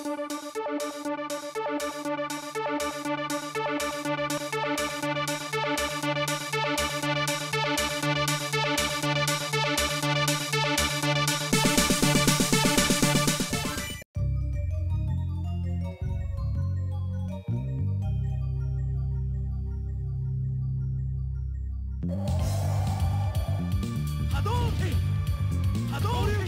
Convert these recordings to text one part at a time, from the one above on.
波動波動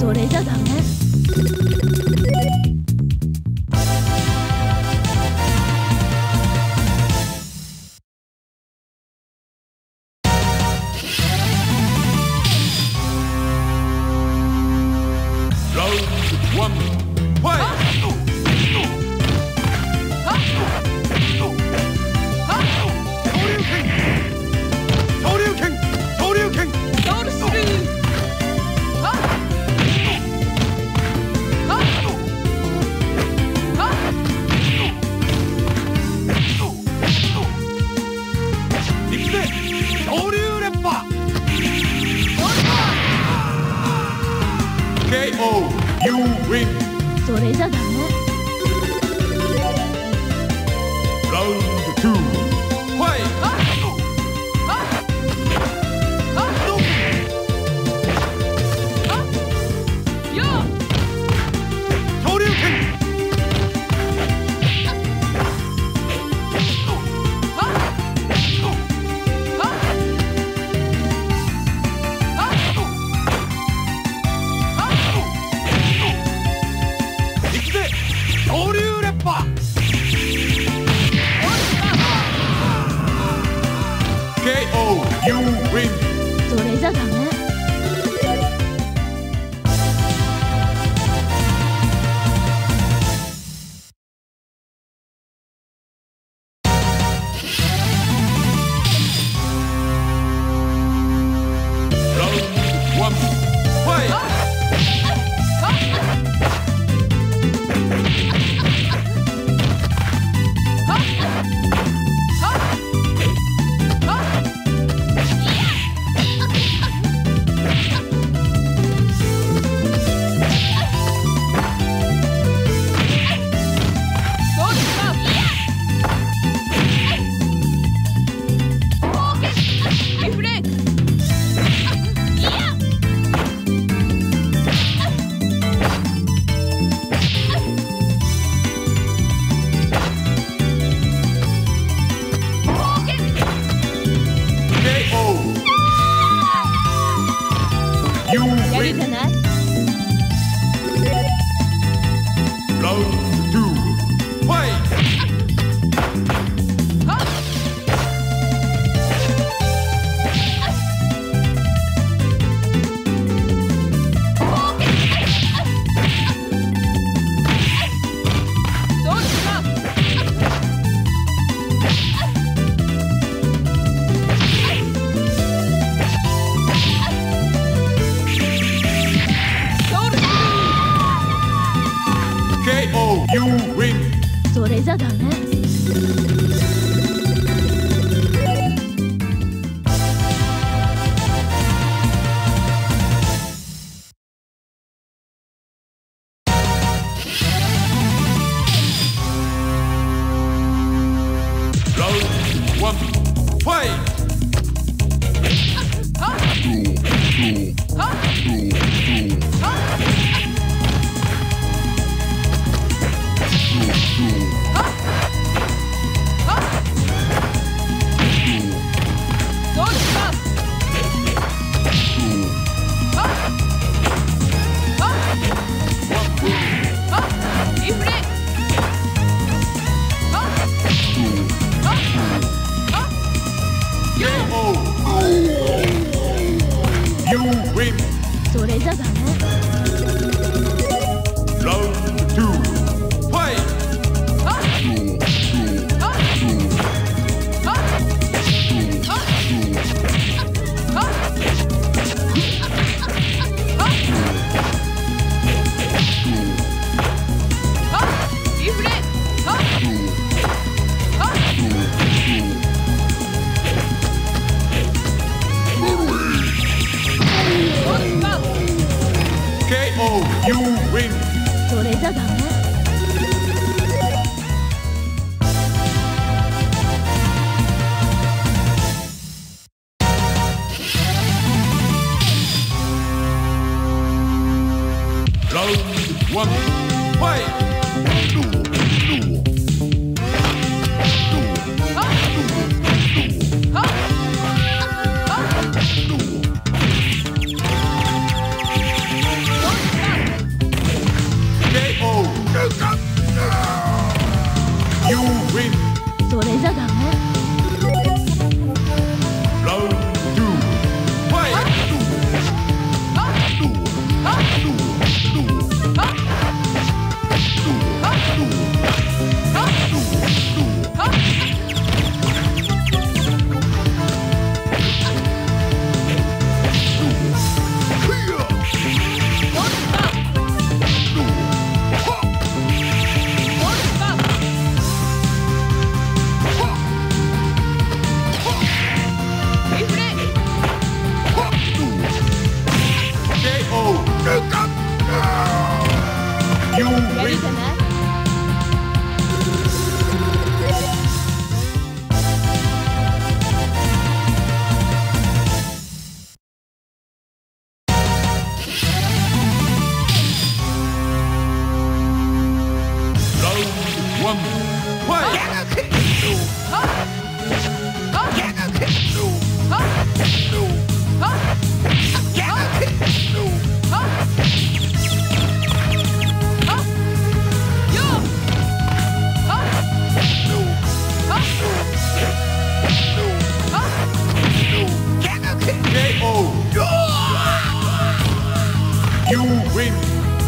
それじゃダメ。KO You win それじゃダメ Round 2だダメ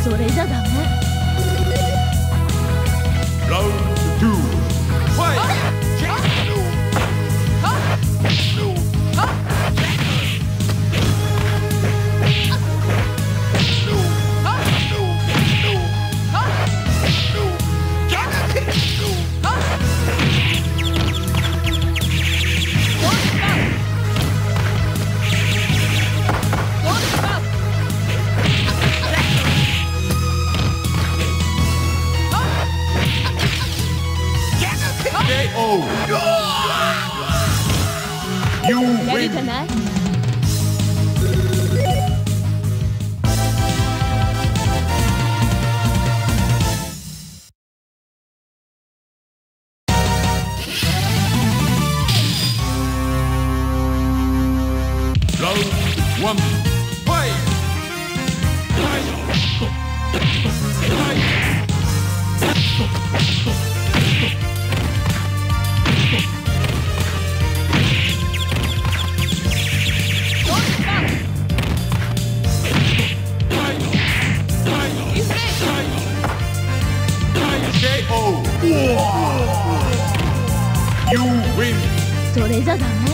それじゃダメ。それじゃダメ。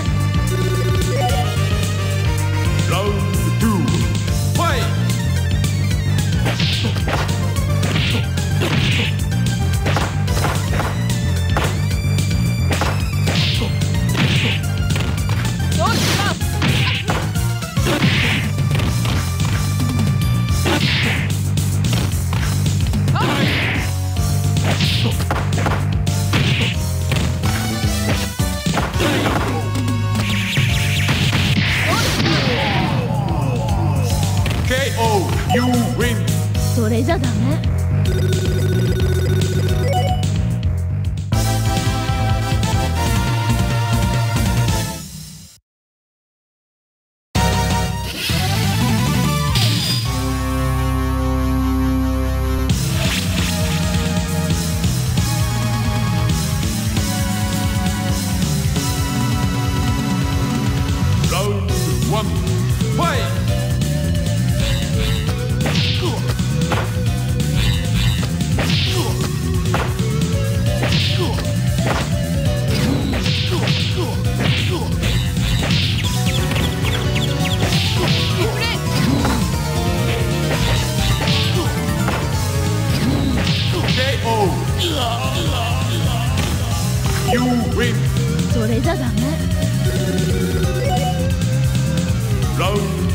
そ